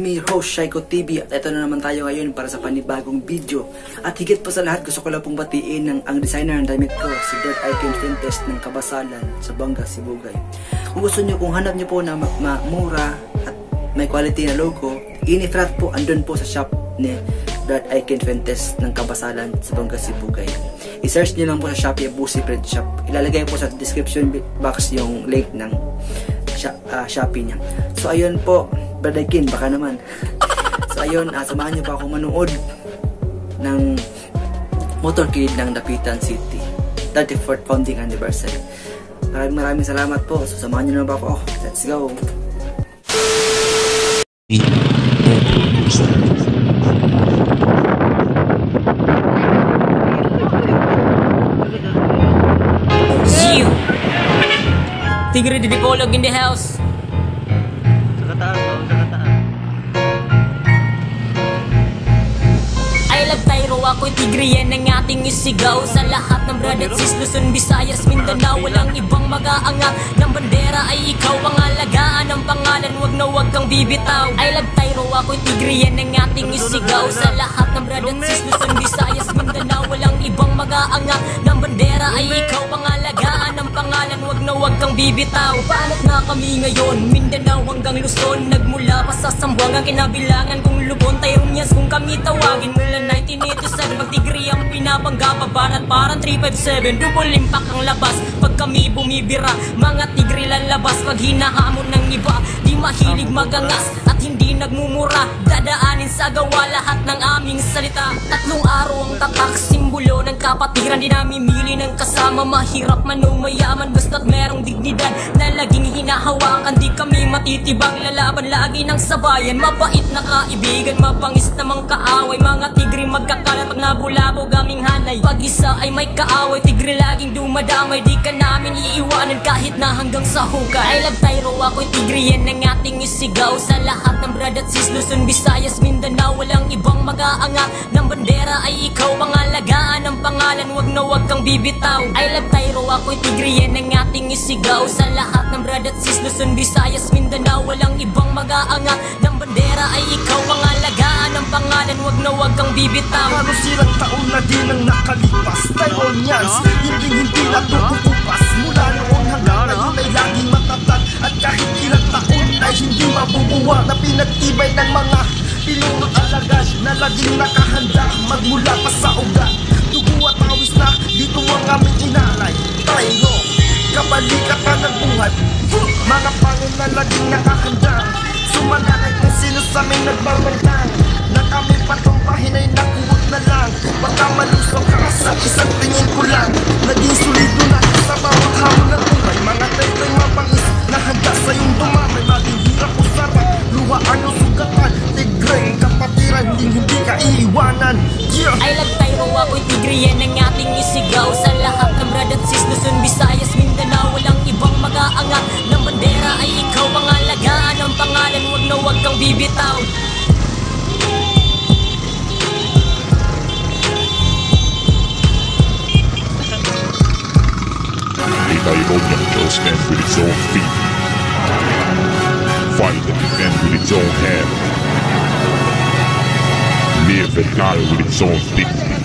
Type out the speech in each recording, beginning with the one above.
Me, host Shaiko TV at ito na naman tayo ngayon para sa panibagong video. At higit pa sa lahat, gusto ko lang pong batiin ng, ang designer ng damit ko, si Dirt Icon Fintest ng Kabasalan sa Banga, Sibugay. Kung gusto nyo, kung hanap nyo po na mura at may quality na logo, inifrat po, andun po sa shop ni Dirt Icon Fintest ng Kabasalan sa Banga, Sibugay. I-search nyo lang po sa Shopee Busi Print Shop. Ilalagay po sa description box yung link ng Sha- ah, Shopee niya. So ayun po, Brother Kin, baka naman. so ayun, uh, samahan niyo pa ako manood ng motorcade ng Dapitan City. 34th founding anniversary. Maraming maraming salamat po. So samahan niyo na ba ako? Let's go! You. Tigre di Dipolog in the house. Ako'y tigre yan ang ating isigaw. Sa lahat ng brad at sis, Luzon, Visayas, Mindanao Walang ibang mag-aangat ng bandera ay ikaw ang alagaan. Ng pangalan Wag na wag kang bibitaw. I love Tyro, ako'y tigre yan ang ating isigaw. Sa lahat ng brad at sis, Luzon, Visayas, Mindanao Walang ibang mag-aangat ng bandera ay ikaw ang alagaan. Ng pangalan Wag na wag kang bibitaw. Paanot na kami ngayon, Mindanao hanggang Luzon. Nagmula pa sa Sambuanga, kinabilangan kung lubon. Tyronias kung kami tawagin mula 1987 Pag tigri ang pinabangga Pabanat parang 357 Double impact ang labas Pag kami bumibira Mga tigri lalabas. Pag hinahamon ng iba Di mahilig magangas At hindi nagmumura. Dadaanin sa gawa lahat ng aming salita. Tatlong araw ang tatak kapatiran Di namimili ng kasama. Mahirap man o mayaman Basta't merong dignidad Na laging hinahawakan. Di kami matitibang lalaban Lagi ng sabayan. Mabait na kaibigan Mabangis namang kaaway. Mga tigre magkakalat Pag nabulabog aming hanay. Pag isa ay may kaaway Tigre laging dumadamay. Di ka namin iiwanan Kahit na hanggang sa hukay. I love Tyro Ako'y tigre yan ang ating isigaw. Sa lahat ng brad at sis Luzon, Visayas, Mindanao Walang ibang mag-aangat Ng bandera ay ikaw ang alagaan ng pangalan Wag na wag kang bibitaw. I love Tyro Ako'y tigre yan ang ating isigaw. Sa lahat ng brad at sis Luzon, Visayas, Mindanao Walang ibang mag-aangat ng bandera ay ikaw ang alagaan. Ng pangalan Wag na wag kang bibitaw. Halos ilang taon na din ang nakalipas. Tyronians, hindi hindi natututupas Mula noon hanggang ngayon ay laging matatag. At kahit ilang taon ay hindi mabubuwag Na pinagtibay ng mga pinunot alagas Na laging nakahanda. Magmula pa sa ugat na dito ang aming inalay. Tyro, kabalikatan ng buhay. Mga pangin na laging nakahanda Sumanakay kung sino sa amin nagbabantang Na kami patumpahin ay nakuwag na lang. Baka malusok ka sa isang tingin ko lang. Naging solido na sa lahat ng brad sis, Luzon, Visayas, Mindanao Walang ibang mag-aangat ng bandera ay ikaw ang pangalan na kang bibitaw with its own feet. Fight and defend with its own hand. Live and die with its own dignity.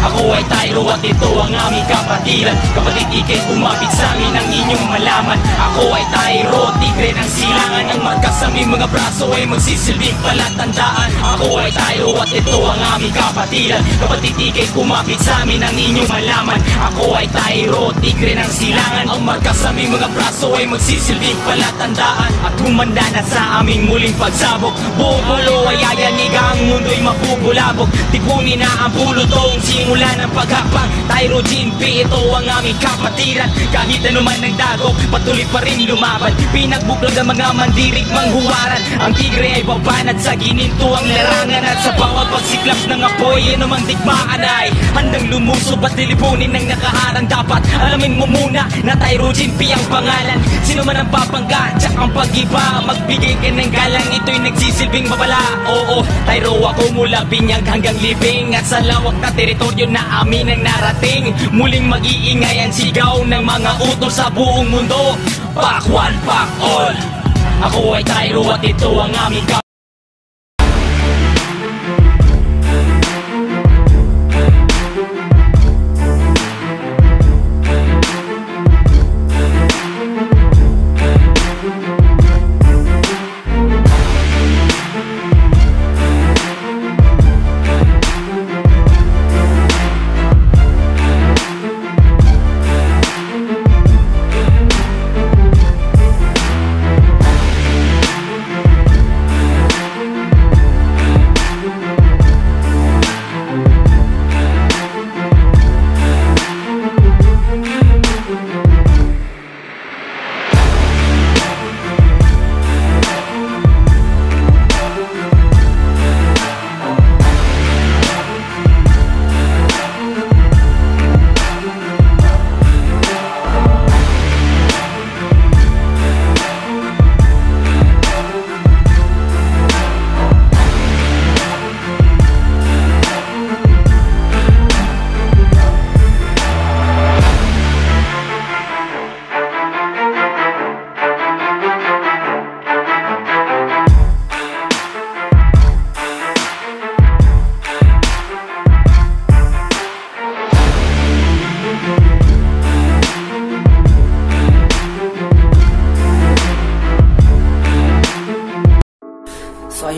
Ako ay Tyro at ito ang aming kapatiran. Kapatid ikay kumapit sa amin ang inyong malaman. Ako ay Tyro, tigre ng silangan. Ang magkasaming mga braso ay magsisilbing palatandaan. Ako ay Tyro at ito ang aming kapatiran. Kapatid ikay kumapit sa amin ang inyong malaman. Ako ay Tyro, tigre ng silangan. Ang magkasaming mga braso ay magsisilbing palatandaan. At humanda na sa aming muling pagsabog Buong mulo ay ayaniga ang mundo'y mapupulabog. Tipunin na ang pulutong simula ng paghakbang Tyro P, ito ang aming kapatiran. Kahit ano man ang dagok, patuloy pa rin lumaban. Pinagbuklag ang mga mandirig manghuwaran. Ang tigre ay babanat sa gininto ang larangan. At sa bawat pagsiklap ng apoy, ano mang digmaan ay Handang lumusob at lilipunin ng nakaharang Dapat? Alamin mo muna na Tyro P ang pangalan. Sino man ang papangga, tsak ang pag-iba Magbigay ka ng galang, ito'y nagsisilbing babala Oo, Tyro ako mula binyag hanggang libing. At sa lawak na teritoryo na amin ang narating. Muling mag-iingay ang sigaw ng mga utos sa buong mundo. Pack one, pack all Ako ay Tyro at ito ang aming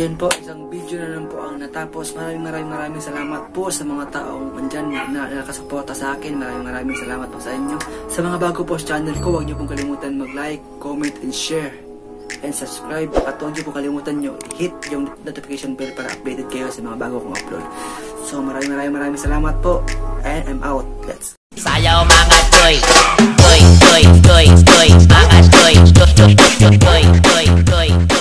ayun po, isang video na lang po ang natapos. Maraming maraming maraming salamat po sa mga taong andyan na nakasuporta sa akin. Maraming maraming salamat po sa inyo. Sa mga bago po sa channel ko, huwag niyo pong kalimutan mag-like, comment, and share. And subscribe. At huwag niyo pong kalimutan nyo, hit yung notification bell para updated kayo sa mga bago kong upload. So maraming maraming maraming salamat po. And I'm out. Let's Sayaw mga toy, toy, toy, toy, toy, mga toy, toy, toy, toy, toy, toy, toy.